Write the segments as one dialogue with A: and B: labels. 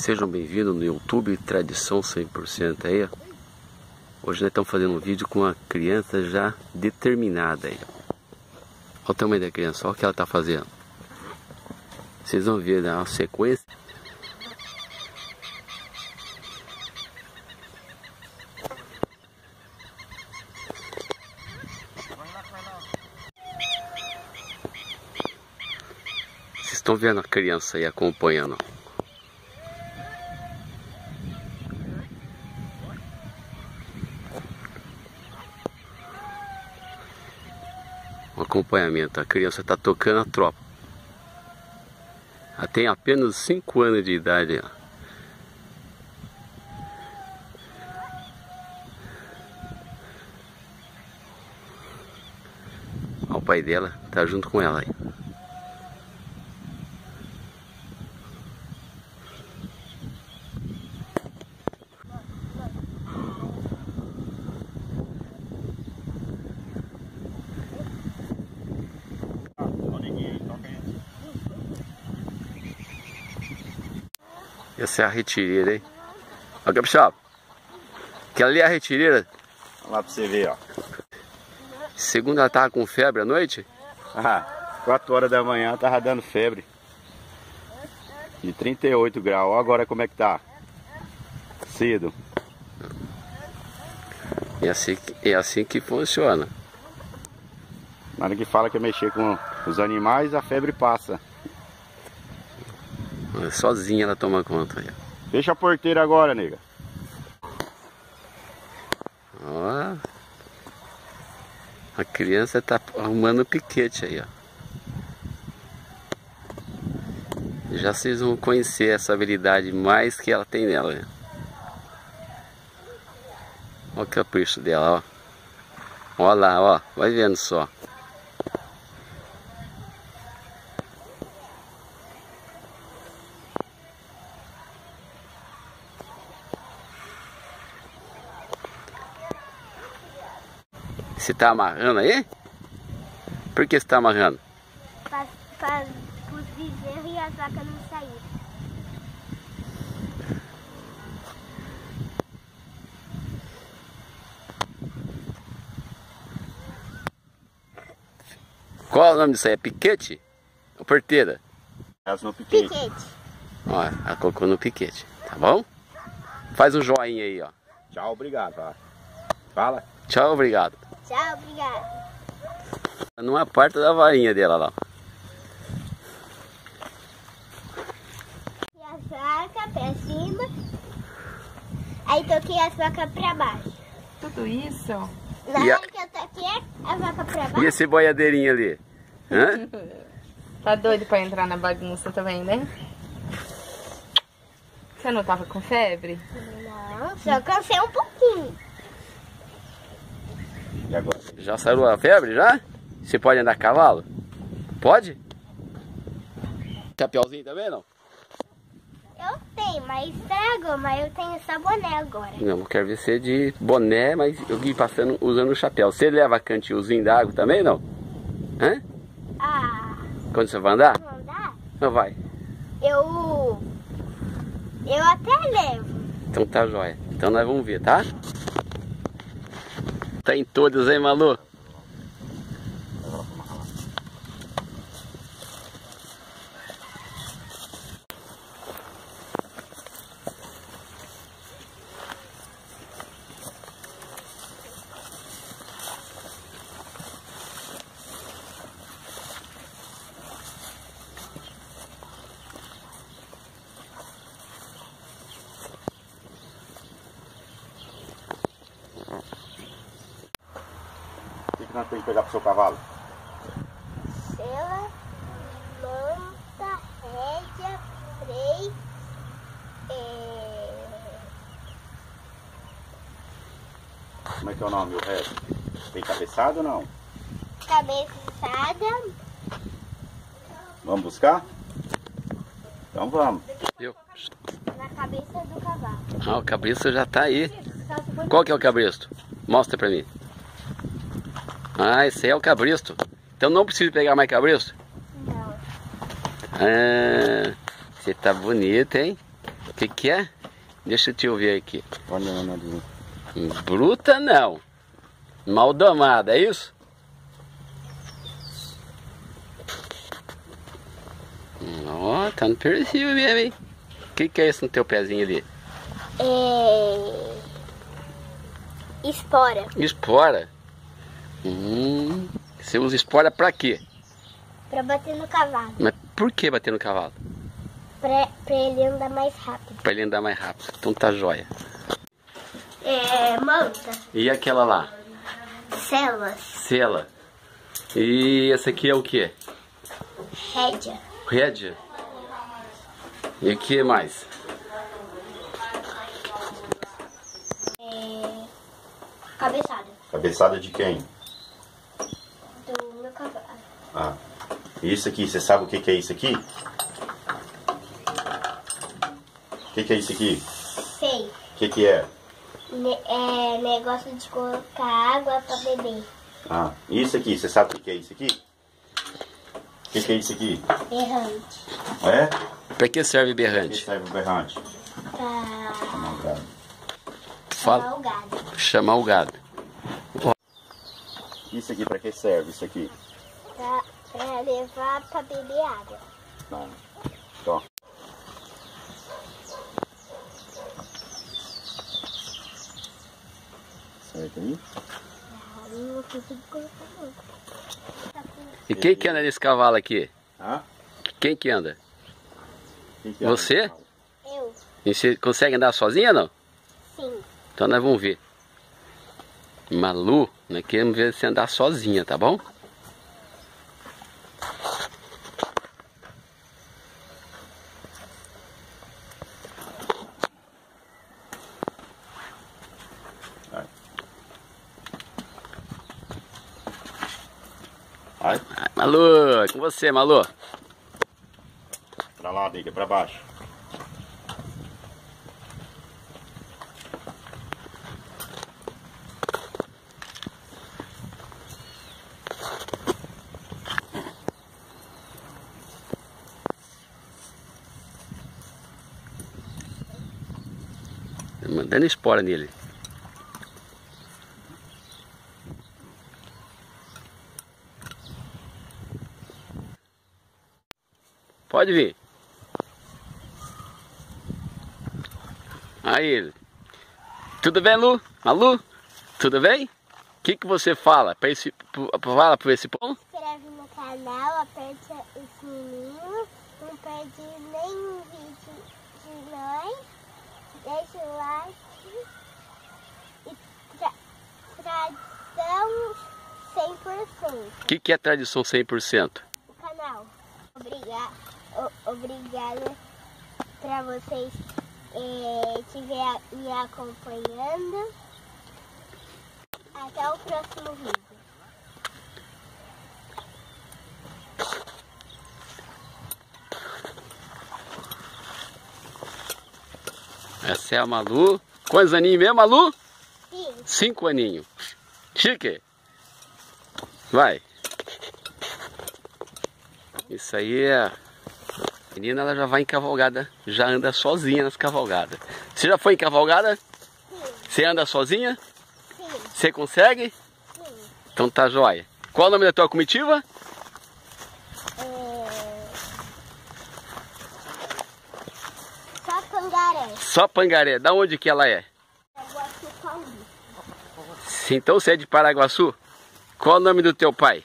A: Sejam bem-vindos no YouTube Tradição 100% aí. Hoje nós estamos fazendo um vídeo com uma criança já determinada aí. Olha o tamanho da criança, olha o que ela está fazendo. Vocês vão ver né, a sequência. Vocês estão vendo a criança aí acompanhando. O acompanhamento, a criança está tocando a tropa. Ela tem apenas 5 anos de idade. Ó. O pai dela tá junto com ela aí. Essa é a retireira, hein? Ó, Capixaba. Aquela ali é a retireira.
B: Olha lá pra você ver, ó.
A: Segundo ela tava com febre à noite?
B: Ah, 4 horas da manhã tava dando febre. De 38 graus. Olha agora como é que tá. Cedo.
A: É assim, que- é assim que funciona.
B: Na hora que fala que é mexer com os animais, a febre passa.
A: Sozinha ela toma conta.
B: Fecha a porteira agora, nega.
A: Ó. A criança tá arrumando o piquete aí, ó. Já vocês vão conhecer essa habilidade mais que ela tem nela. Né? Olha o capricho dela, ó. Olha lá, ó. Vai vendo só. Você tá amarrando aí? Por que você tá amarrando?
C: para, os bezerros e as vacas não saírem.
A: Qual é o nome disso aí? É piquete? Ou porteira?
B: Elas no piquete.
C: Piquete.
A: Ó, ela colocou no piquete, tá bom? Faz um joinha aí, ó.
B: Tchau, obrigado. Fala.
A: Tchau, obrigado.
C: Tchau, obrigado.
A: Numa parte da varinha dela lá.
C: E as vacas pra cima. Aí toquei as vacas pra baixo.
D: Tudo isso?
C: Na
A: E a-
C: que eu toquei a vaca pra
A: E
C: baixo,
A: esse boiadeirinho ali? Hã?
D: Tá doido pra entrar na bagunça também, né? Você não tava com febre?
C: não, só cansei um pouquinho.
B: E agora?
A: Já saiu a febre já? Você pode andar a cavalo? Pode? Chapeuzinho também não?
C: Eu tenho, mas estragou, mas eu tenho só boné agora.
A: Não, eu quero ver você de boné, mas eu vi passando usando o chapéu. Você leva cantilzinho d'água também não? Hã?
C: Ah,
A: Quando você vai andar?
C: dá?
A: Não vai.
C: Eu. Eu até levo.
A: Então tá jóia. Então nós vamos ver, tá? Tá em todas, hein, Malu?
B: Nós temos que pegar pro seu cavalo?
C: Sela, manta, rédea, freio. É...
B: Como é que é o nome? O resto? Tem cabeçada ou não?
C: Cabeçada.
B: Vamos buscar? Então vamos.
A: Viu?
C: na cabeça do cavalo.
A: Ah, o cabresto já tá aí. Qual que é o cabresto? Mostra pra mim. Ah, esse aí é o cabresto. Então não preciso pegar mais cabresto?
C: Não.
A: Ah, você tá bonito, hein? que que é? Deixa eu te ouvir aqui.
B: Olha o nariz.
A: Bruta não. Mal domada, é isso? Ó, tá no perfil mesmo, hein? O que, que é isso no teu pezinho ali?
C: É... Espora.
A: Espora. Hum, você usa espora pra quê?
C: Pra bater no cavalo.
A: Mas por que bater no cavalo?
C: Pra, pra ele andar mais rápido.
A: Pra ele andar mais rápido. Então tá jóia.
C: É... Manta.
A: E aquela lá?
C: Células.
A: Sela. E essa aqui é o que?
C: Rédea.
A: Rédea. E o que mais?
C: É... Cabeçada.
B: Cabeçada de quem?
C: Do meu cavalo.
B: Ah. Isso aqui, você sabe o que, que é isso aqui? O que, que é isso aqui?
C: Sei.
B: O que, que é?
C: Ne é negócio de colocar água pra beber.
B: Ah, isso aqui, você sabe o que, que é isso aqui? O que, que é isso aqui?
C: Errante.
B: É?
A: Pra que serve
B: O que
A: berrante?
B: serve o berrante?
C: Pra
B: Não, cara.
A: Fala.
C: chamar o gado.
A: Chamar o gado.
B: Isso aqui pra que serve? Isso aqui?
C: Pra, pra levar pra beber água.
B: Não. Ó. Certo aí?
C: Não consigo colocar não. Com-
A: E quem que anda nesse cavalo aqui?
B: Hã?
A: Quem que anda?
B: Quem que
A: Você?
B: anda?
C: Eu?
A: E você consegue andar sozinha não?
C: Sim.
A: Então nós vamos ver. Malu, nós queremos ver você andar sozinha, tá bom? Malu, é com você, Malu.
B: Pra lá, diga, pra baixo.
A: Mandando espora nele. Pode vir. Aí. Tudo bem, Lu? Malu? Tudo bem? O que, que você fala? Pra esse, fala pra esse pão?
C: inscreve no canal, aperta o sininho, não perde nenhum vídeo de nós, deixa o like e tra tradição 100%
A: O que, que é tradição 100%?
C: o canal. Obrigada, obrigada para vocês eh, estiverem me acompanhando. Até o próximo vídeo.
A: Essa é a Malu. Quantos aninhos mesmo, Malu?
C: Sim.
A: Cinco aninhos. Chique. Vai. Isso aí é. Menina ela já vai em cavalgada, já anda sozinha nas cavalgadas. Você já foi em cavalgada? Você anda sozinha?
C: Sim,
A: Você consegue?
C: sim.
A: Então tá jóia. Qual o nome da tua comitiva?
C: É... Só pangaré.
A: Só Pangaré. Da onde que ela é?
C: Negócio paulista.
A: Sim, Então você é de Paraguaçu? Qual o nome do teu pai?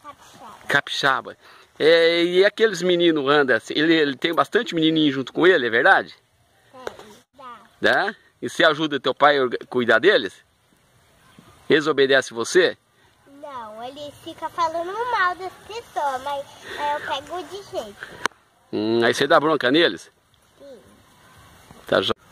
C: Capixaba.
A: Capixaba. É, e aqueles meninos andam assim, ele, ele, tem bastante menininho junto com ele, é verdade?
C: Tem, dá.
A: Dá? E você ajuda teu pai a cuidar deles? Eles obedecem você?
C: Não, ele fica falando mal das pessoas, mas, eu pego de jeito.
A: Hum, aí você dá bronca neles? Sim. Tá joia.